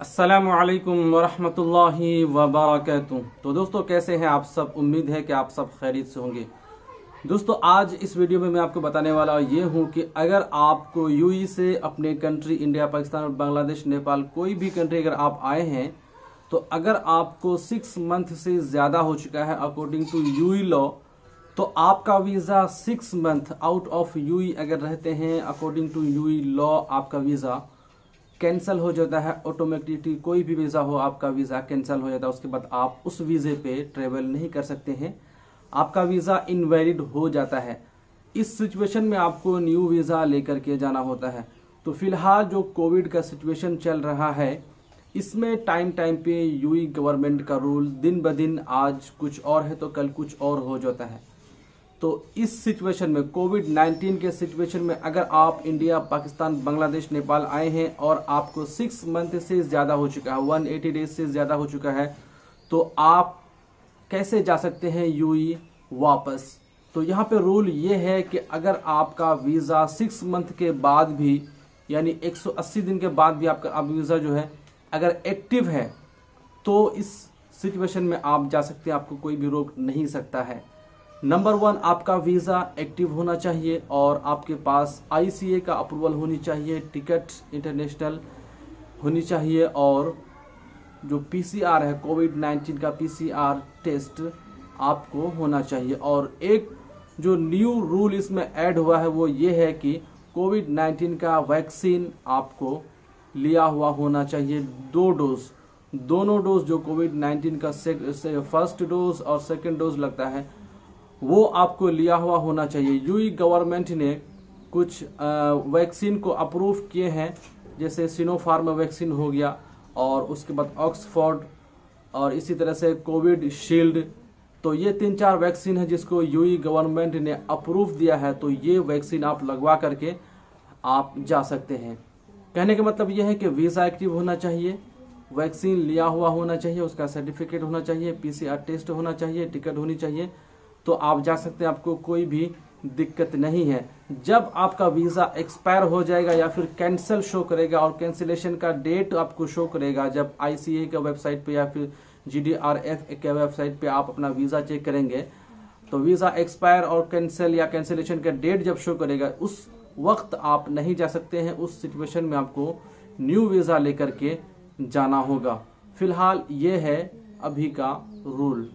असलकम वरहमतुल्लाहि वबरकatuh तो दोस्तों, कैसे हैं आप सब? उम्मीद है कि आप सब खैरियत से होंगे। दोस्तों, आज इस वीडियो में मैं आपको बताने वाला ये हूँ कि अगर आपको यूई से अपने कंट्री इंडिया पाकिस्तान और बांग्लादेश नेपाल कोई भी कंट्री अगर आप आए हैं तो अगर आपको सिक्स मंथ से ज़्यादा हो चुका है अकॉर्डिंग टू यूई लॉ तो आपका visa six month out of UAE अगर रहते हैं अकॉर्डिंग टू यूई लॉ आपका वीज़ा कैंसिल हो जाता है ऑटोमेटिकली कोई भी वीज़ा हो, आपका वीज़ा कैंसिल हो जाता है, उसके बाद आप उस वीज़े पे ट्रेवल नहीं कर सकते हैं। आपका वीज़ा इनवैलिड हो जाता है। इस सिचुएशन में आपको न्यू वीज़ा लेकर के जाना होता है। तो फ़िलहाल जो कोविड का सिचुएशन चल रहा है, इसमें टाइम टाइम पे यूई गवर्नमेंट का रूल दिन ब दिन आज कुछ और है तो कल कुछ और हो जाता है। तो इस सिचुएशन में कोविड 19 के सिचुएशन में अगर आप इंडिया पाकिस्तान बांग्लादेश नेपाल आए हैं और आपको सिक्स मंथ से ज़्यादा हो चुका है 180 डेज़ से ज़्यादा हो चुका है तो आप कैसे जा सकते हैं यूई वापस? तो यहाँ पे रूल ये है कि अगर आपका वीज़ा सिक्स मंथ के बाद भी, यानी 180 दिन के बाद भी आपका अब वीज़ा जो है, अगर एक्टिव है तो इस सिचुएशन में आप जा सकते हैं, आपको कोई भी रोक नहीं सकता है। नंबर वन, आपका वीज़ा एक्टिव होना चाहिए और आपके पास आईसीए का अप्रूवल होनी चाहिए, टिकट इंटरनेशनल होनी चाहिए और जो पीसीआर है, कोविड 19 का पीसीआर टेस्ट आपको होना चाहिए। और एक जो न्यू रूल इसमें ऐड हुआ है, वो ये है कि कोविड 19 का वैक्सीन आपको लिया हुआ होना चाहिए दो डोज। दोनों डोज जो कोविड 19 का से, फ़र्स्ट डोज और सेकेंड डोज लगता है वो आपको लिया हुआ होना चाहिए। यूई गवर्नमेंट ने कुछ वैक्सीन को अप्रूव किए हैं, जैसे सिनोफार्म वैक्सीन हो गया और उसके बाद ऑक्सफोर्ड और इसी तरह से कोविड शील्ड। तो ये तीन चार वैक्सीन है जिसको यूई गवर्नमेंट ने अप्रूव दिया है तो ये वैक्सीन आप लगवा करके आप जा सकते हैं। कहने का मतलब यह है कि वीज़ा एक्टिव होना चाहिए, वैक्सीन लिया हुआ होना चाहिए, उसका सर्टिफिकेट होना चाहिए, पीसीआर टेस्ट होना चाहिए, टिकट होनी चाहिए तो आप जा सकते हैं, आपको कोई भी दिक्कत नहीं है। जब आपका वीज़ा एक्सपायर हो जाएगा या फिर कैंसिल शो करेगा और कैंसिलेशन का डेट आपको शो करेगा, जब आईसीए के वेबसाइट पे या फिर जीडीआरएफ के वेबसाइट पे आप अपना वीज़ा चेक करेंगे तो वीज़ा एक्सपायर और कैंसिल या कैंसिलेशन का डेट जब शो करेगा, उस वक्त आप नहीं जा सकते हैं, उस सिचुएशन में आपको न्यू वीज़ा लेकर के जाना होगा। फ़िलहाल ये है अभी का रूल।